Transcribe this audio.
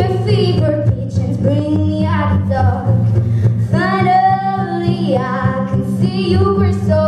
your bring me out the dark. Finally, I can see you were so.